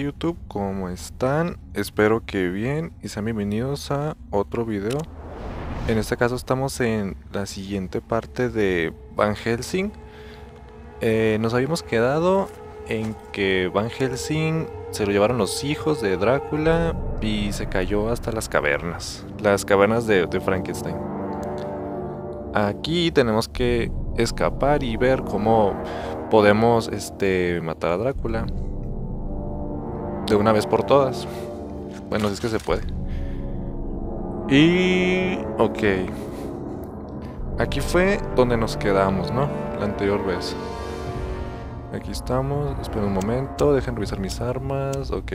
YouTube, ¿cómo están? Espero que bien y sean bienvenidos a otro video. En este caso estamos en la siguiente parte de Van Helsing. Eh, nos habíamos quedado en que Van Helsing se lo llevaron los hijos de Drácula y se cayó hasta las cavernas. Las cavernas de, de Frankenstein. Aquí tenemos que escapar y ver cómo podemos este, matar a Drácula de una vez por todas. Bueno, si es que se puede. Y... Ok. Aquí fue donde nos quedamos, ¿no? La anterior vez. Aquí estamos. Espera un momento. Dejen revisar mis armas. Ok.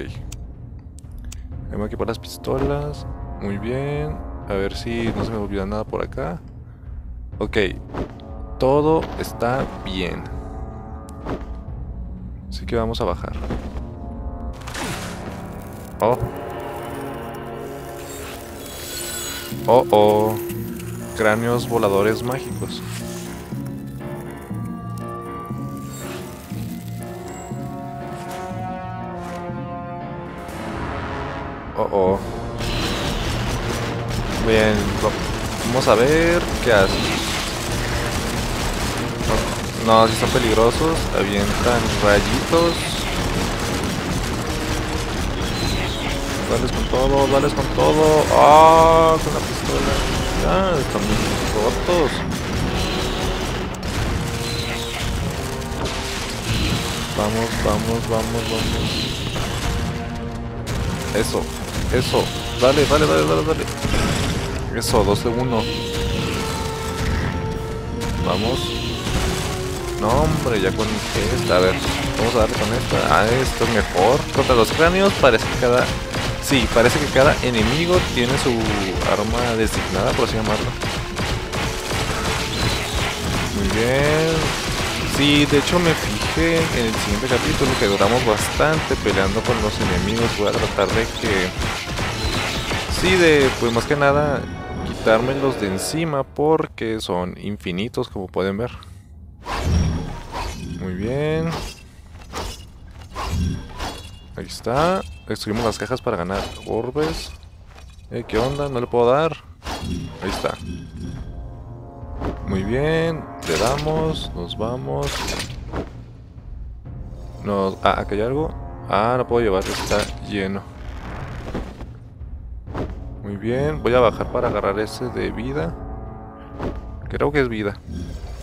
Voy a equipar las pistolas. Muy bien. A ver si no se me olvida nada por acá. Ok. Todo está bien. Así que vamos a bajar. Oh. Oh, oh. Cráneos voladores mágicos. Oh, oh. Bien, vamos a ver qué hace. No, no si son peligrosos, avientan rayitos. Dales con todo, dales con todo. ¡Ah! con la pistola. Ya, están rotos. Vamos, vamos, vamos, vamos. Eso, eso. Dale, dale, dale, dale, dale. Eso, 2 de 1. Vamos. No, hombre, ya con esta. A ver, vamos a darle con esta. Ah, esto es mejor. Contra los cráneos parece que cada Sí, parece que cada enemigo tiene su arma designada, por así llamarlo. Muy bien. Sí, de hecho me fijé en el siguiente capítulo que duramos bastante peleando con los enemigos. Voy a tratar de que... Sí, de, pues más que nada, quitármelos de encima porque son infinitos, como pueden ver. Muy bien. Ahí está. Destruimos las cajas para ganar orbes. Eh, ¿Qué onda? ¿No le puedo dar? Ahí está. Muy bien. Le damos. Nos vamos. Nos... Ah, aquí hay algo. Ah, no puedo llevar. Está lleno. Muy bien. Voy a bajar para agarrar ese de vida. Creo que es vida.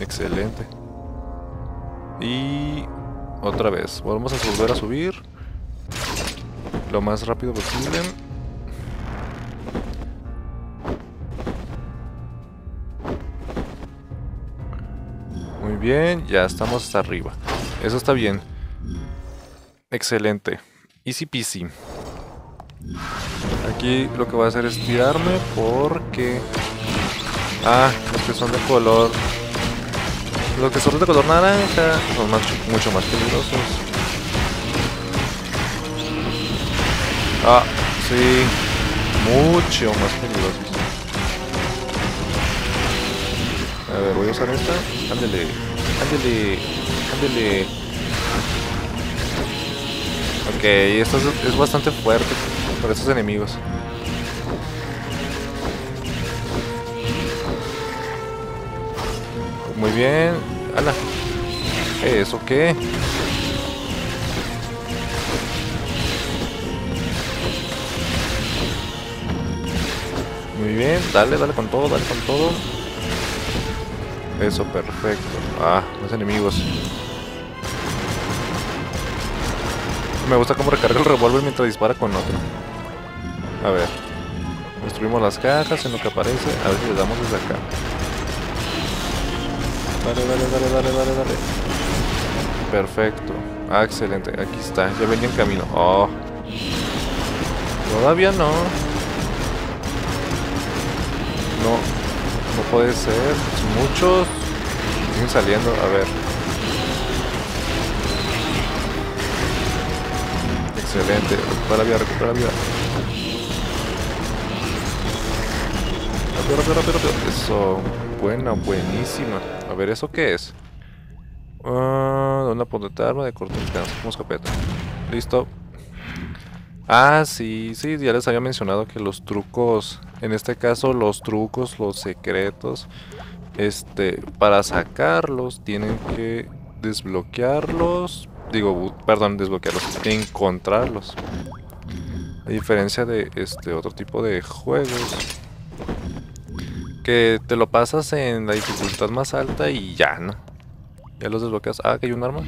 Excelente. Y... Otra vez. Vamos a volver a subir lo más rápido posible. Muy bien, ya estamos hasta arriba. Eso está bien. Excelente. Easy peasy. Aquí lo que voy a hacer es tirarme porque... Ah, los que son de color... Los que son de color naranja son mucho más peligrosos. Ah, sí. Mucho más peligrosos. A ver, voy a usar esta. Ándele. Ándele. Ándele. Ok, esto es, es bastante fuerte para estos enemigos. Muy bien. ¡Hala! ¿Eso qué? Muy bien, dale, dale con todo, dale con todo. Eso, perfecto. Ah, los enemigos. Me gusta cómo recarga el revólver mientras dispara con otro. A ver. Destruimos las cajas en lo que aparece. A ver si le damos desde acá. Dale, dale, dale, dale, dale, dale. Perfecto. Ah, excelente. Aquí está. Ya venía en camino. Oh. Todavía. No, puede ser. Muchos siguen saliendo. A ver. Excelente. Recupera la vida, recupera la vida. Rápido, rápido, rápido. Eso. Buena, buenísima. A ver, ¿eso qué es? Uh, una potente arma de corto alcance como escopeta. Listo. Ah, sí, sí, ya les había mencionado que los trucos, en este caso los trucos, los secretos, este, para sacarlos tienen que desbloquearlos, digo, perdón, desbloquearlos, encontrarlos. A diferencia de este otro tipo de juegos que te lo pasas en la dificultad más alta y ya, ¿no? Ya los desbloqueas. Ah, que hay un arma.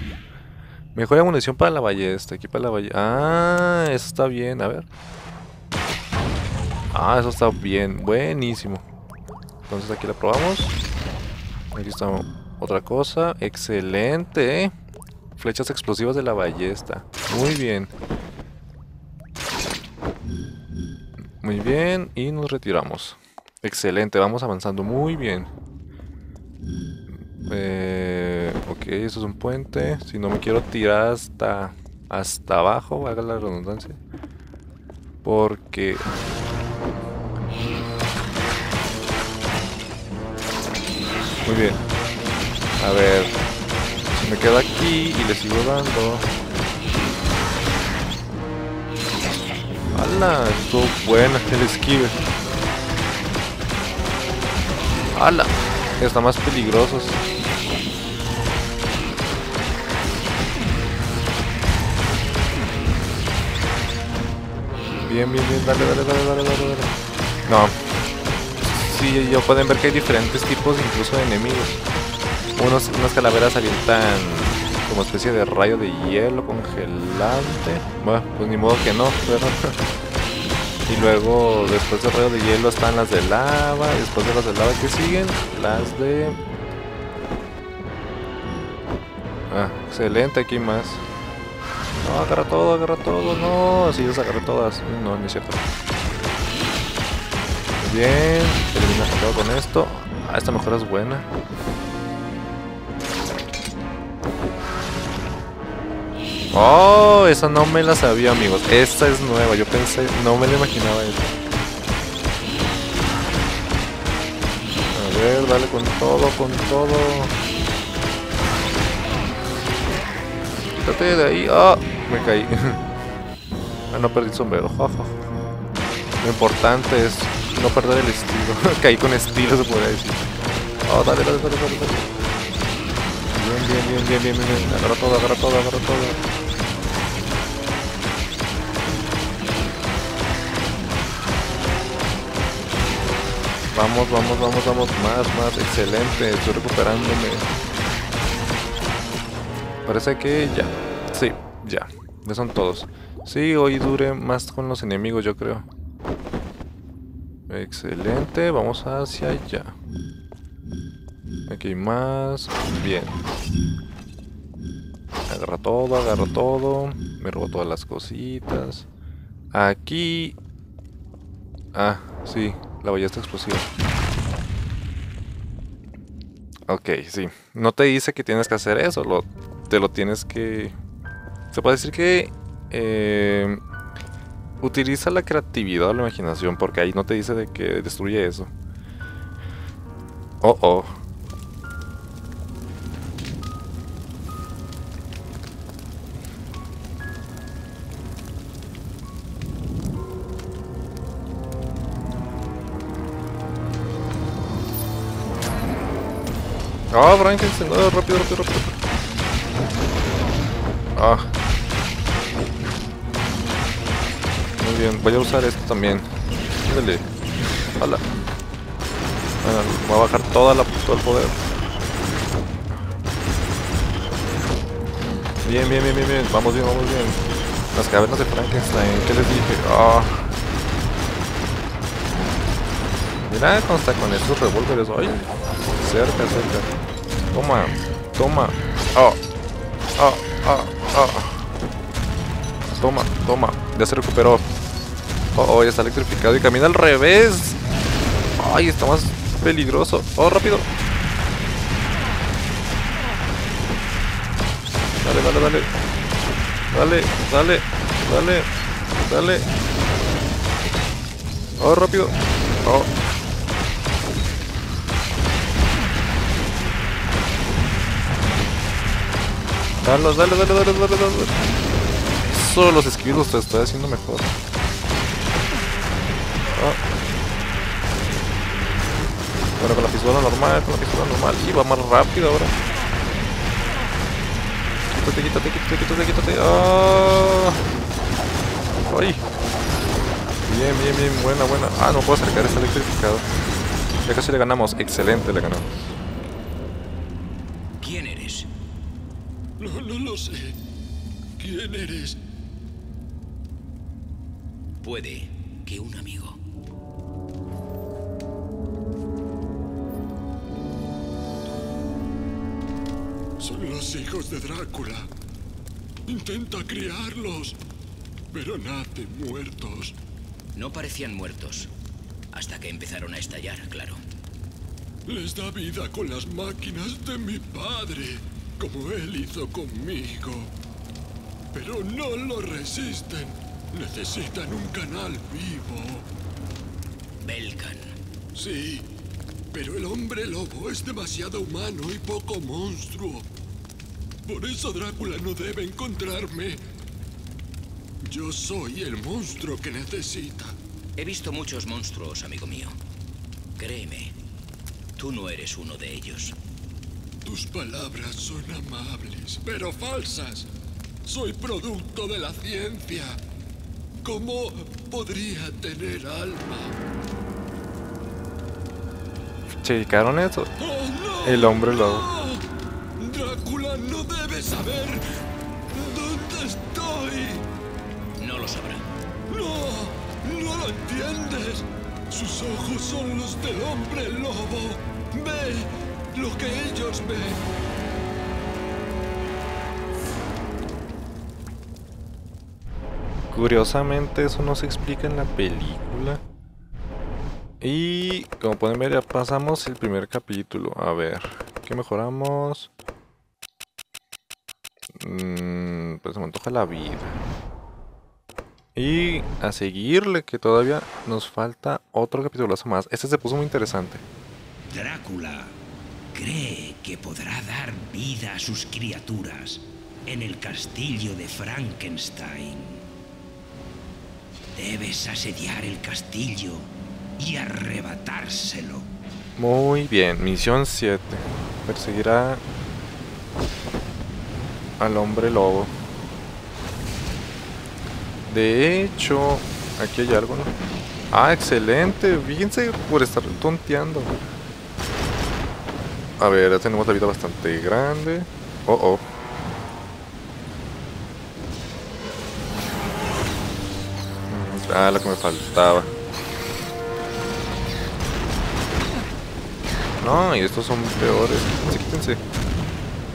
Mejor munición para la ballesta. Aquí para la ballesta. Ah, eso está bien. A ver. Ah, eso está bien. Buenísimo. Entonces aquí la probamos. Aquí está otra cosa. Excelente. ¿eh? Flechas explosivas de la ballesta. Muy bien. Muy bien. Y nos retiramos. Excelente. Vamos avanzando muy bien. Eh, ok, eso es un puente. Si no me quiero tirar hasta, hasta abajo, haga la redundancia. Porque... Muy bien. A ver. Si me quedo aquí y le sigo dando... ¡Hala! Estuvo buena el esquive. ¡Hala! Está más peligrosos. Bien, bien, bien, dale, dale, dale, dale, dale, No. Sí, ya pueden ver que hay diferentes tipos incluso de enemigos. Unos, unas calaveras alientan como especie de rayo de hielo congelante. Bueno, pues ni modo que no, pero... y luego después del rayo de hielo están las de lava. Después de las de lava que siguen, las de... Ah, excelente, aquí más. No, agarra todo, agarra todo. No, así las agarré todas. No, no es cierto. Bien. Todo con esto. Ah, esta mejora es buena. Oh, esa no me la sabía, amigos. Esta es nueva. Yo pensé, no me la imaginaba esta. A ver, dale con todo, con todo. Quítate de ahí. Ah, me caí. ah, no perdí el sombrero. Lo importante es no perder el estilo. Caí con estilo, se podría decir. Oh, dale, dale, dale, dale, bien, bien, bien, bien, bien, bien. Agarra todo, agarra todo, agarra todo. Vamos, vamos, vamos, vamos. Más, más. Excelente. Estoy recuperándome. Parece que ya. Sí, ya. Ya son todos. Sí, hoy dure más con los enemigos, yo creo. Excelente. Vamos hacia allá. Aquí más. Bien. Agarra todo, agarra todo. Me robo todas las cositas. Aquí... Ah, sí. La ballesta explosiva. Ok, sí. No te dice que tienes que hacer eso. Lo te lo tienes que... Se puede decir que... Eh, utiliza la creatividad o la imaginación porque ahí no te dice de que destruye eso. Oh, oh. Ah, oh, Frankenstein, rápido, rápido, rápido. Ah. Muy bien, voy a usar esto también. Dale. Hala. voy a bajar toda la, todo el poder. Bien, bien, bien, bien, bien. Vamos bien, vamos bien. Las cavernas de Frankenstein. ¿Qué les dije? Ah. Mira cómo está con estos revólveres. Ay. Cerca, cerca. Toma. Toma. Oh. Oh. Oh. Ah. Toma, toma. Ya se recuperó. Oh, oh, ya está electrificado y camina al revés. Ay, está más peligroso. Oh, rápido. Dale, dale, dale. Dale, dale, dale, dale. Oh, rápido. Oh. Dale, dale, dale, dale, dale, dale. Eso, los esquilos te estoy haciendo mejor. Ah. Bueno, con la pistola normal, con la pistola normal. Y va más rápido ahora. Quítate, quítate, quítate, quítate, quítate. ¡Ah! ¡Ay! Bien, bien, bien. Buena, buena. Ah, no puedo acercar, está electrificado. Ya casi le ganamos. Excelente, le ganamos. ¿Quién eres? No, no lo sé. ¿Quién eres? Puede que un amigo. Son los hijos de Drácula. Intenta criarlos, pero nacen muertos. No parecían muertos. Hasta que empezaron a estallar, claro. Les da vida con las máquinas de mi padre, como él hizo conmigo. Pero no lo resisten. Necesitan un canal vivo. Belkan. Sí, pero el hombre lobo es demasiado humano y poco monstruo. Por eso Drácula no debe encontrarme. Yo soy el monstruo que necesita. He visto muchos monstruos, amigo mío. Créeme, tú no eres uno de ellos. Tus palabras son amables, pero falsas. Soy producto de la ciencia. ¿Cómo podría tener alma? ¿Checaron eso? ¡Oh, no! El hombre lobo. ¡No! Drácula no debe saber dónde estoy. No lo sabrá. ¡No! ¡No lo entiendes! Sus ojos son los del hombre lobo. Ve lo que ellos ven. Curiosamente eso no se explica en la película. Y como pueden ver ya pasamos el primer capítulo. A ver, ¿qué mejoramos? Mm, pues se me antoja la vida. Y a seguirle que todavía nos falta otro capitulazo más. Este se puso muy interesante. Drácula cree que podrá dar vida a sus criaturas en el castillo de Frankenstein. Debes asediar el castillo y arrebatárselo. Muy bien, misión 7. Perseguirá al hombre lobo. De hecho, aquí hay algo, ¿no? Ah, excelente. Fíjense por estar tonteando. A ver, ya tenemos la vida bastante grande. Oh, oh. Ah, lo que me faltaba. No, y estos son peores. Sí, quítense.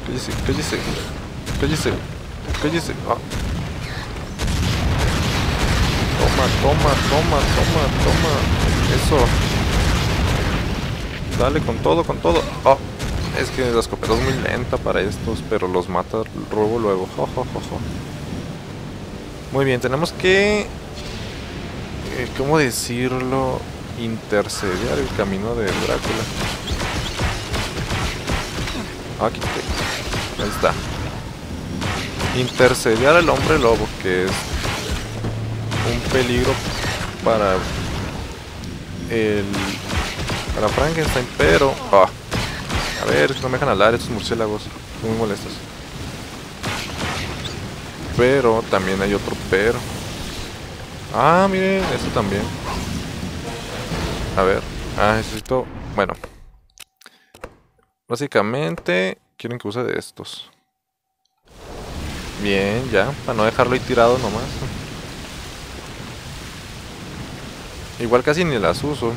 Cállese, cállese. Cállese. Cállese. Ah. Toma, toma, toma, toma, toma. Eso. Dale con todo, con todo. Oh. Es que la escopeta es muy lenta para estos, pero los mata robo luego. Jo. Muy bien, tenemos que... eh, ¿Cómo decirlo? Interceder el camino de Drácula. Ah, Aquí Ahí está. Interceder al hombre lobo, que es un peligro para el para Frankenstein, pero ah, a ver, no me dejan hablar estos murciélagos, muy molestos. Pero también hay otro pero. Ah, miren, este también. A ver, ah, necesito, bueno, Básicamente, quieren que use de estos. Bien, ya, para no dejarlo ahí tirado nomás. Igual casi ni las uso.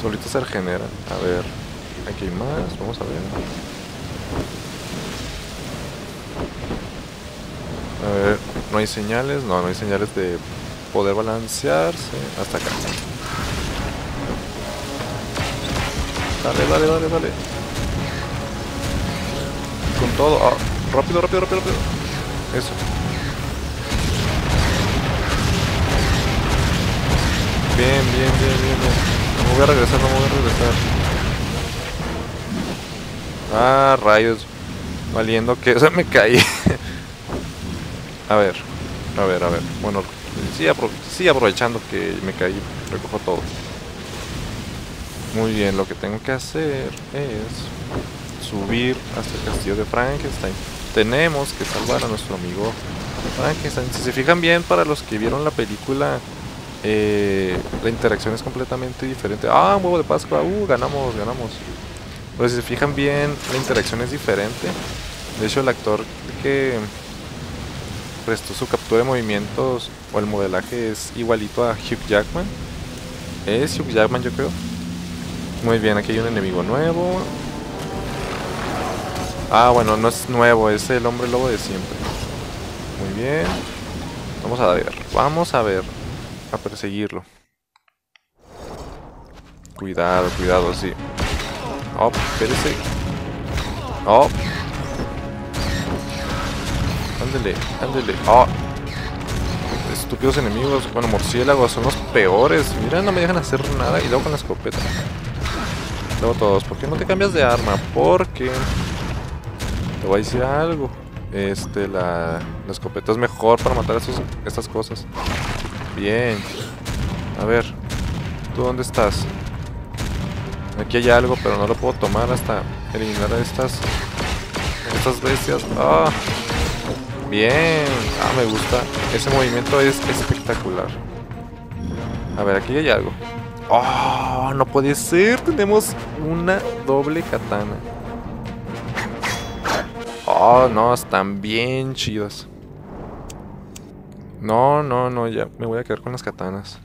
Solitas se regeneran. A ver, aquí hay más, vamos a ver. A ver, no hay señales, no, no hay señales de poder balancearse. Hasta acá. Dale, dale, dale, dale. Con todo. Ah, rápido, rápido, rápido, rápido. Eso. Bien, bien, bien, bien, bien. No voy a regresar, no voy a regresar. Ah, rayos. Valiendo que... O sea, me caí. a ver. A ver, a ver. Bueno, sí, sí aprovechando que me caí, recojo todo. Muy bien, lo que tengo que hacer es subir hasta el castillo de Frankenstein. Tenemos que salvar a nuestro amigo Frankenstein. Si se fijan bien, para los que vieron la película, eh, la interacción es completamente diferente. Ah, un huevo de Pascua. Uh, ganamos, ganamos. Pero si se fijan bien, la interacción es diferente. De hecho, el actor que prestó su captura de movimientos o el modelaje es igualito a Hugh Jackman. Es Hugh Jackman, yo creo. Muy bien, aquí hay un enemigo nuevo. Ah, bueno, no es nuevo, es el hombre lobo de siempre. Muy bien. Vamos a ver, vamos a ver. A perseguirlo. Cuidado, cuidado, sí. Oh, espérese. Oh. Ándele, ándele. Oh. Estúpidos enemigos. Bueno, murciélagos son los peores. Mira, no me dejan hacer nada. Y luego con la escopeta. Luego todos. ¿Por qué no te cambias de arma? Porque... Te voy a decir algo. Este, la, la escopeta es mejor para matar esos, estas cosas. Bien. A ver. ¿Tú dónde estás? Aquí hay algo, pero no lo puedo tomar hasta eliminar a estas... Estas bestias. ¡Ah! Bien. Ah, me gusta. Ese movimiento es espectacular. A ver, aquí hay algo. ¡Oh! No puede ser. Tenemos una doble katana. Oh, no, están bien chidas. No, no, no, ya me voy a quedar con las katanas.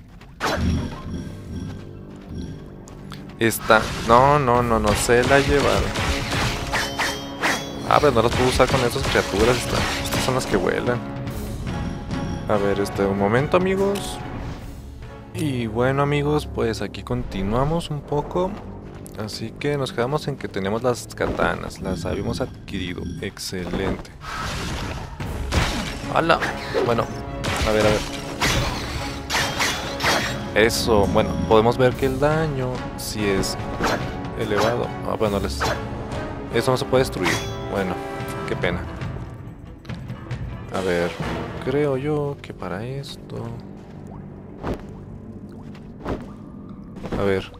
Esta, no, no, no, no, se la llevaron. Ah, pero no las puedo usar con esas criaturas. estas son las que vuelan. A ver, este, un momento, amigos. Y bueno, amigos, pues aquí continuamos un poco. Así que nos quedamos en que tenemos las katanas, las habíamos adquirido. Excelente. ¡Hala! Bueno, a ver, a ver. Eso, bueno, podemos ver que el daño si es elevado. Ah, bueno, les... Eso no se puede destruir. Bueno, qué pena. A ver, creo yo que para esto... A ver,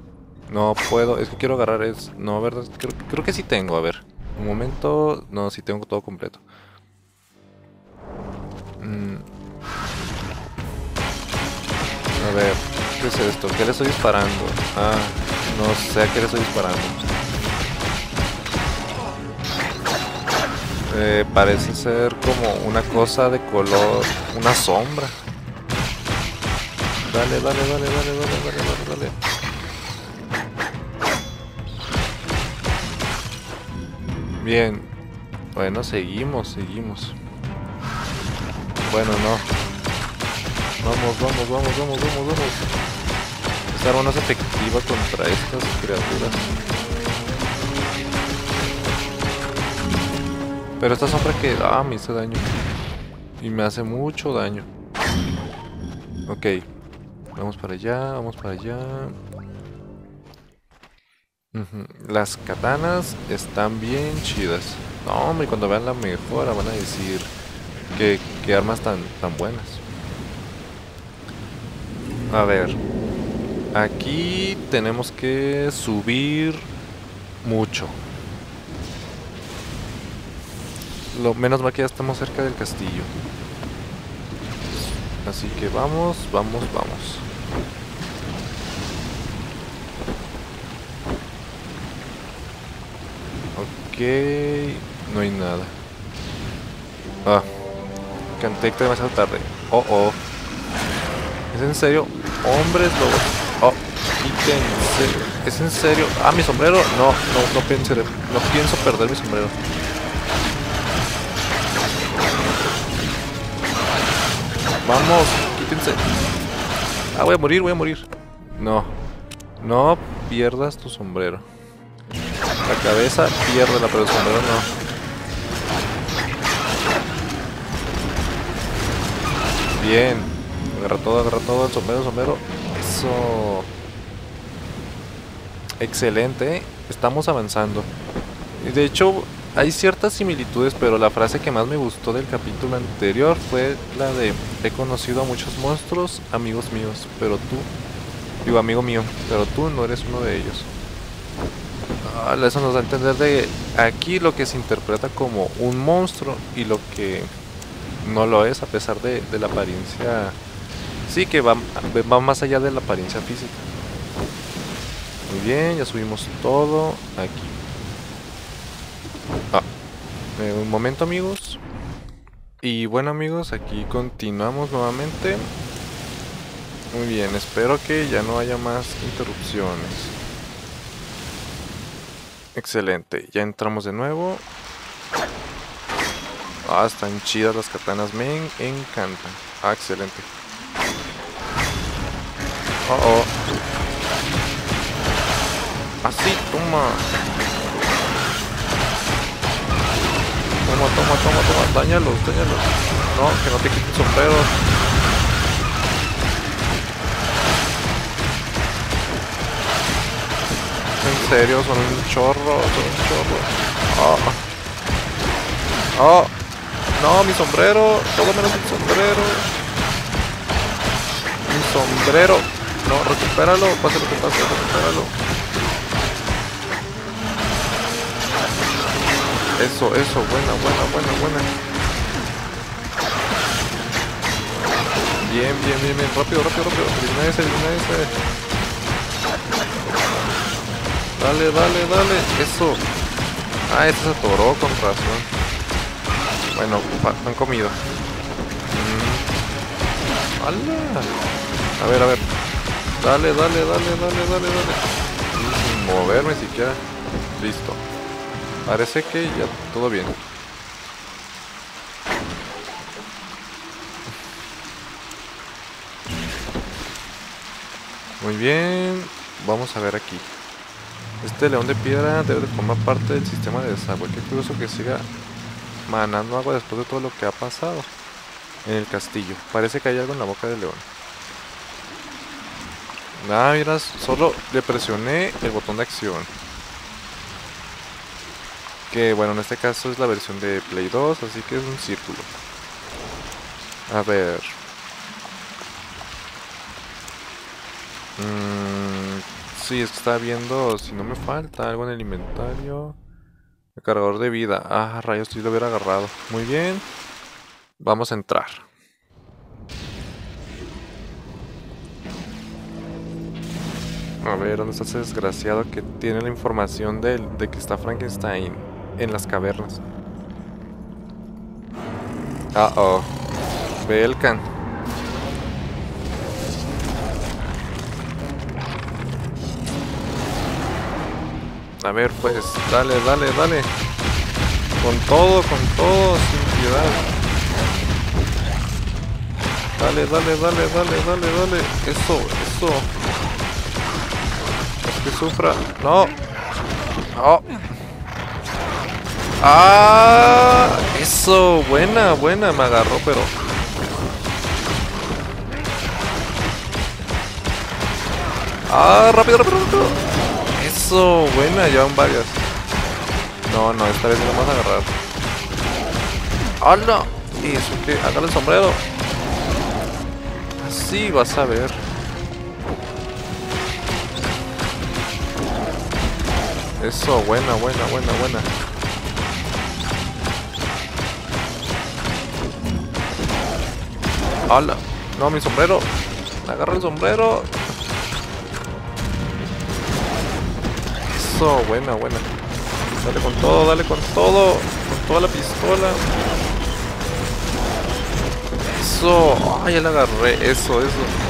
no puedo, es que quiero agarrar es... No, ¿verdad? Creo, creo que sí tengo, a ver. Un momento... No, sí tengo todo completo. Mm. A ver, ¿qué es esto? ¿Qué le estoy disparando? Ah, no sé a qué le estoy disparando. Eh, parece ser como una cosa de color, una sombra. Dale, dale, dale, dale, dale, dale, dale, dale. Bien. Bueno, seguimos, seguimos. Bueno, no. Vamos, vamos, vamos, vamos, vamos, vamos. Esta arma no es efectiva contra estas criaturas. Pero esta sombra que... Ah, me hizo daño. Y me hace mucho daño. Ok. Vamos para allá, vamos para allá. Las katanas están bien chidas. No, hombre, cuando vean la mejora van a decir que, armas tan, tan buenas. A ver. Aquí tenemos que subir mucho. Lo menos mal que ya estamos cerca del castillo. Así que vamos, vamos, vamos. Ok, no hay nada. Ah, canté demasiado tarde. Oh, oh. ¿Es en serio? Hombres lobos. Oh, quítense. ¿Es en serio? Ah, mi sombrero. No, no, no pienso, no pienso perder mi sombrero. Vamos, quítense. Ah, voy a morir, voy a morir. No. No pierdas tu sombrero. La cabeza pierde la pero el sombrero no. Bien. Agarra todo, agarra todo. El sombrero, el sombrero. Eso. Excelente. Estamos avanzando. De hecho, hay ciertas similitudes, pero la frase que más me gustó del capítulo anterior fue la de he conocido a muchos monstruos, amigos míos, pero tú, digo amigo mío, pero tú no eres uno de ellos. Ah, eso nos da a entender de aquí lo que se interpreta como un monstruo y lo que no lo es a pesar de la apariencia. Sí, que va, más allá de la apariencia física. Muy bien, ya subimos todo aquí. Ah, eh, un momento amigos. Y bueno amigos, aquí continuamos nuevamente. Muy bien, espero que ya no haya más interrupciones. Excelente, ya entramos de nuevo. Ah, están chidas las katanas, me encantan. Ah, excelente. Oh. Así, toma. Toma, toma, toma, toma. Dañalos, dañalos. No, que no te quite el sombrero. En serio, son un chorro, son un chorro. Oh. Oh. No, mi sombrero. Todo menos el sombrero. Mi sombrero. No, recupéralo. Pase lo que pase, recupéralo. Eso, eso, buena, buena, buena, buena. Bien, bien, bien, bien. Rápido, rápido, rápido. Elimina ese, elimina ese. Dale, dale, dale. Eso. Ah, este se atoró con razón. Bueno, han comido. Mm. A ver, a ver. Dale, dale, dale, dale, dale, dale. Sin moverme siquiera. Listo. Parece que ya todo bien. Muy bien. Vamos a ver aquí. Este león de piedra debe de formar parte del sistema de desagüe. Qué curioso que siga manando agua después de todo lo que ha pasado en el castillo. Parece que hay algo en la boca del león. Nada, mira, solo le presioné el botón de acción. Que bueno, en este caso es la versión de Play 2, así que es un círculo. A ver. Mm, sí, es que está viendo si no me falta algo en el inventario. El cargador de vida. Ah, rayos, si lo hubiera agarrado. Muy bien. Vamos a entrar. A ver, ¿dónde está ese desgraciado que tiene la información de, de que está Frankenstein en las cavernas? Ah, oh. Belkan. A ver, pues, dale, dale, dale. Con todo, con todo, sin piedad. Dale, dale, dale, dale, dale, dale. Eso, eso. Que sufra. No. No. Ah, eso, buena, buena, me agarró, pero. Ah, rápido, rápido, rápido. Eso, buena, llevan varias. No, no, esta vez no vamos a agarrar. ¡Hala! ¿Y eso qué? Hágale el sombrero. Así vas a ver. Eso, buena, buena, buena, buena. ¡Hala! No, mi sombrero. Agarra el sombrero. Eso, buena, buena. Dale con todo, dale con todo. Con toda la pistola. Eso. Ay, ya la agarré. Eso, eso.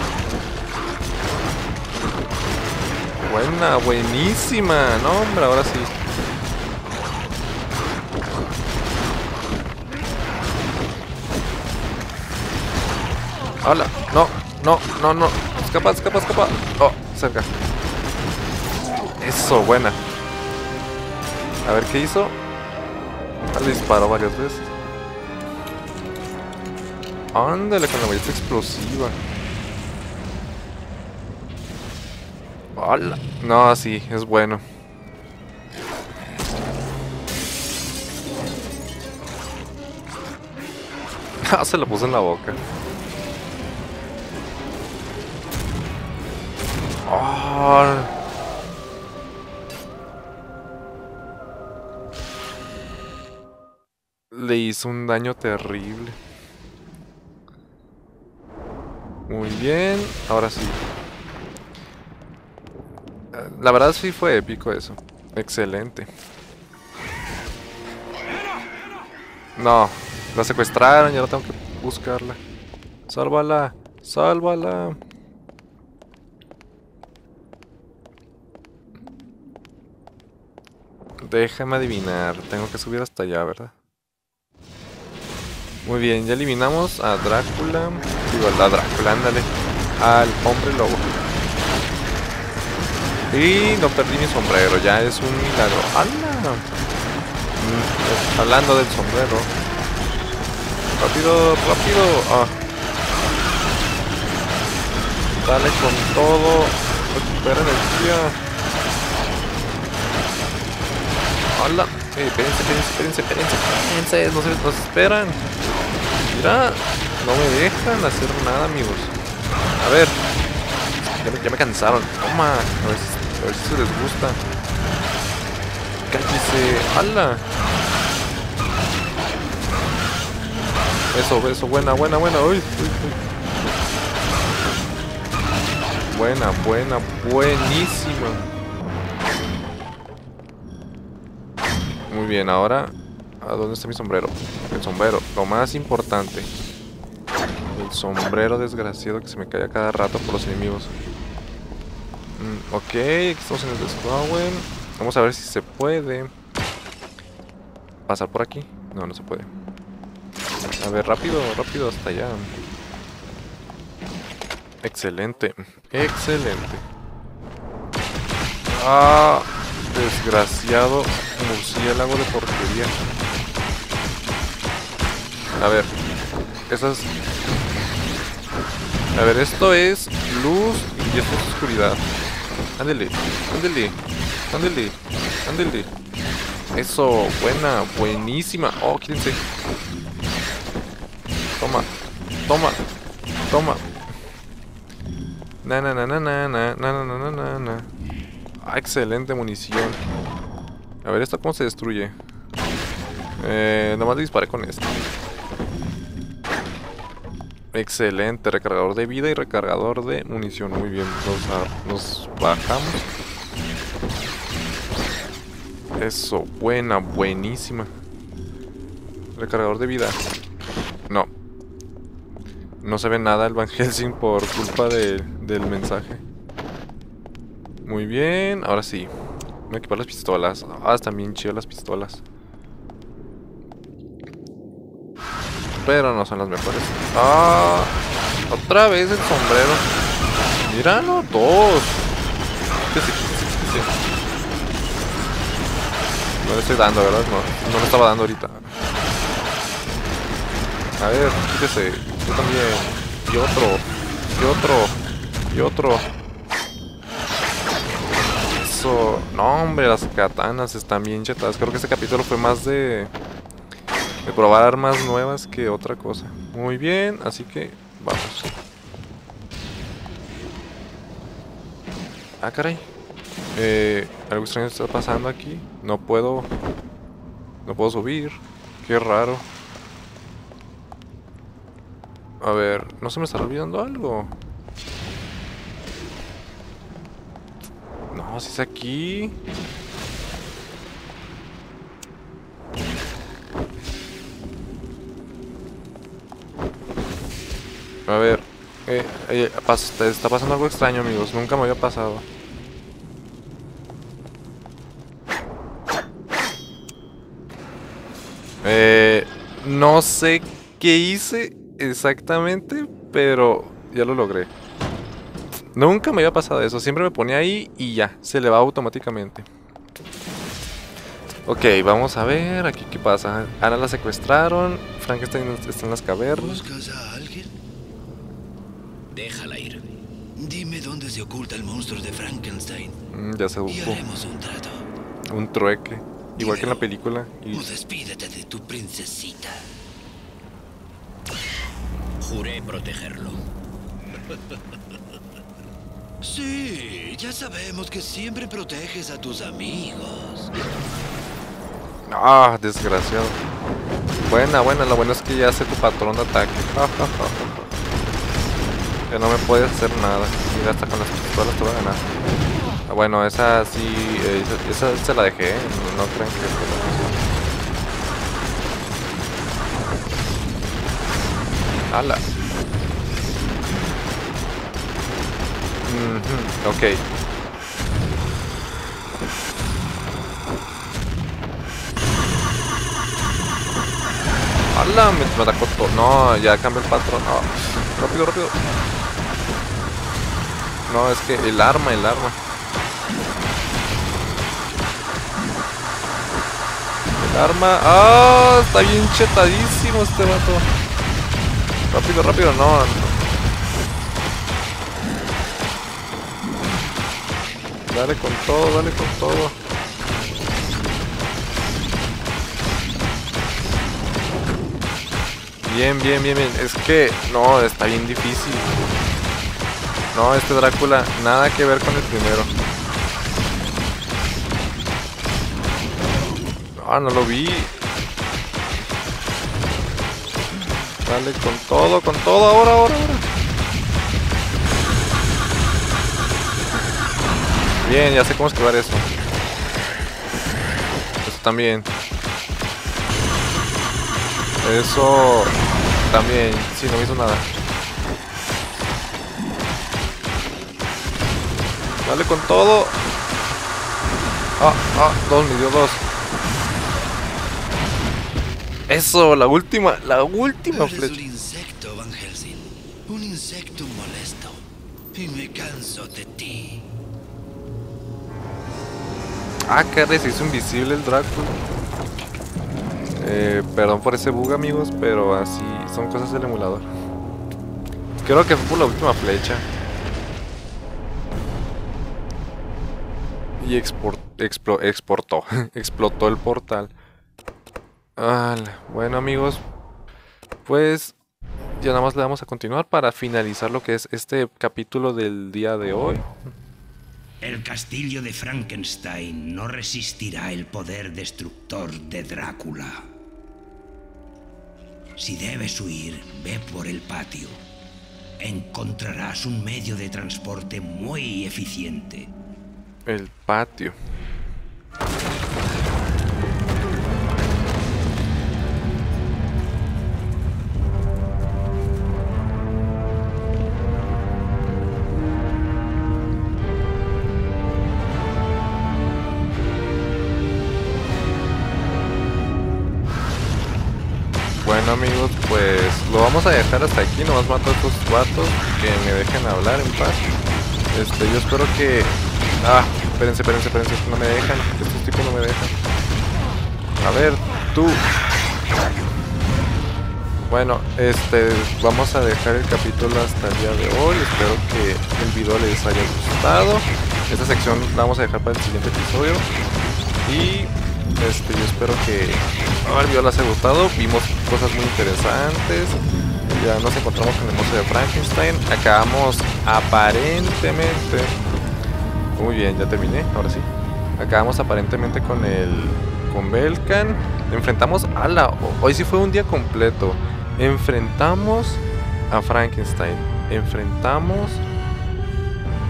Buena, buenísima. No, hombre, ahora sí. ¡Hala! No, no, no, no. Escapa, escapa, escapa. Oh, cerca. Eso, buena. A ver qué hizo. Le disparó varias veces. Ándale con la ballesta explosiva. No, sí, es bueno. Ah, se lo puso en la boca. Ah. Le hizo un daño terrible. Muy bien, ahora sí. La verdad sí fue épico eso. Excelente. No, la secuestraron y ahora tengo que buscarla. Sálvala, sálvala. Déjame adivinar, tengo que subir hasta allá, ¿verdad? Muy bien, ya eliminamos a Drácula. Digo, a Drácula, ándale. Al hombre lobo. Y no perdí mi sombrero, ya es un milagro. Mm, hablando del sombrero. Rápido, rápido. Ah. Dale con todo. Recupera energía. ¡Hala! Eh, espérense, espérense, espérense, espérense, no se nos esperan. Mira, no me dejan hacer nada, amigos. A ver, ya me, cansaron. Toma, a ver si les gusta. Cállese, ¡hala! Eso, eso, buena, buena, buena. Uy, uy, uy. Buena, buena, buenísima. Muy bien, ahora... ¿A dónde está mi sombrero? El sombrero, lo más importante. El sombrero desgraciado que se me cae a cada rato por los enemigos. Mm, ok, estamos en el Desquawen. Vamos a ver si se puede pasar por aquí. No, no se puede. A ver, rápido, rápido hasta allá. Excelente, excelente. Ah, desgraciado murciélago de porquería. A ver, esas... A ver, esto es luz y esto es oscuridad. Ándele, ándele, ándele, ándele. Eso, buena, buenísima. Oh, quídense. Toma, toma, toma. Na na na na na na na na na na. Ah, excelente munición. A ver, ¿esto cómo se destruye? Eh, nomás disparé con esto. Excelente, recargador de vida y recargador de munición. Muy bien, nos, bajamos. Eso, buena, buenísima. Recargador de vida. No. No se ve nada el Van Helsing por culpa de, del mensaje. Muy bien, ahora sí. Voy a equipar las pistolas. Ah, están bien chidas las pistolas. Pero no son las mejores. Ah, otra vez el sombrero. Míralo, dos. Quítese. No le estoy dando, ¿verdad? No, no le estaba dando ahorita. A ver, quítese. Yo también. Y otro. Y otro. Y otro. Eso. No, hombre, las katanas están bien chetadas. Creo que este capítulo fue más de... De probar armas nuevas que otra cosa. Muy bien, así que vamos. Ah, caray. Eh, algo extraño está pasando aquí. No puedo... No puedo subir. Qué raro. A ver, ¿no se me está olvidando algo? No, si es aquí. A ver, eh, eh, está pasando algo extraño, amigos. Nunca me había pasado. Eh, no sé qué hice exactamente, pero ya lo logré. Nunca me había pasado eso. Siempre me ponía ahí y ya, se le va automáticamente. Ok, vamos a ver aquí qué pasa. Ana la secuestraron. Frankenstein está en las cavernas. ¿Buscas a alguien? Se oculta el monstruo de Frankenstein Mm, ya se y buscó haremos un trato. un trueque. Igual que en la película. Y O despídete de tu princesita. Juré protegerlo. Sí, ya sabemos que siempre proteges a tus amigos. Ah, desgraciado. Buena, buena, lo bueno es que ya hace tu patrón de ataque. que no me puedes hacer nada. Mira, hasta con las pistolas te voy a ganar. Ah, bueno, esa sí, eh, esa, esa, se la dejé, ¿eh? no, crean que... ¡Hala! Mm -hmm, ok. ¡Hala! Me, me atacó todo. No, ya cambió el patrón. No. Rápido, rápido. No, es que el arma, el arma. El arma. ¡Ah! Está bien chetadísimo este vato. Rápido, rápido. No, no. Dale con todo, dale con todo. Bien, bien, bien, bien. Es que no, está bien difícil. No, este Drácula, nada que ver con el primero. Ah, no lo vi. Dale con todo, con todo, ahora, ahora, ahora. Bien, ya sé cómo esquivar eso. Eso también. Eso también, sí, no me hizo nada. Dale con todo. Ah, ah, dos, me dio dos. Eso, la última, la última Eres flecha. un insecto, Van Helsing. Un insecto molesto. Y me canso de ti. Ah, caray, se hizo invisible el Drácula. Eh, perdón por ese bug, amigos, pero así son cosas del emulador. Creo que fue por la última flecha. Y exportó, explotó el portal. Bueno, amigos, pues ya nada más le vamos a continuar para finalizar lo que es este capítulo del día de hoy. El castillo de Frankenstein no resistirá el poder destructor de Drácula. Si debes huir, ve por el patio. Encontrarás un medio de transporte muy eficiente. El patio. Bueno amigos, pues lo vamos a dejar hasta aquí, nomás mato a estos vatos que me dejen hablar en paz. Este, yo espero que... Ah, espérense, espérense, espérense, no me dejan, estos tipos no me dejan. A ver, tú. Bueno, este, vamos a dejar el capítulo hasta el día de hoy, espero que el video les haya gustado. Esta sección la vamos a dejar para el siguiente episodio. Y este, yo espero que oh, el video les haya gustado. Vimos cosas muy interesantes. Ya nos encontramos con el monstruo de Frankenstein. Acabamos aparentemente. Muy bien, ya terminé. Ahora sí. Acabamos aparentemente con el. Con Belkan. Enfrentamos a la. Hoy sí fue un día completo. Enfrentamos a Frankenstein. Enfrentamos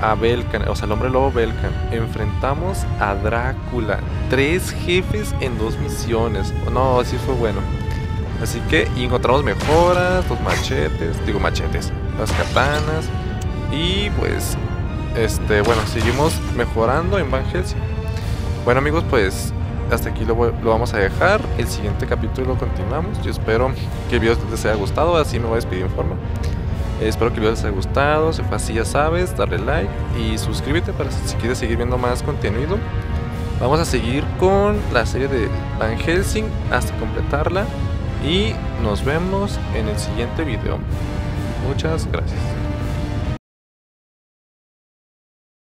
a Belkan, o sea, el hombre lobo Belkan. Enfrentamos a Drácula. Tres jefes en dos misiones. No, así fue bueno. Así que encontramos mejoras, los machetes, digo machetes, las katanas. Y pues, este, bueno, seguimos mejorando en Van Helsing. Bueno amigos, pues hasta aquí lo, vamos a dejar. El siguiente capítulo continuamos. Yo espero que el video les haya gustado. Así me voy a despedir en forma. Eh, espero que el video les haya gustado. Si fue así, ya sabes, darle like y suscríbete para si quieres seguir viendo más contenido. Vamos a seguir con la serie de Van Helsing hasta completarla. Y nos vemos en el siguiente video. Muchas gracias.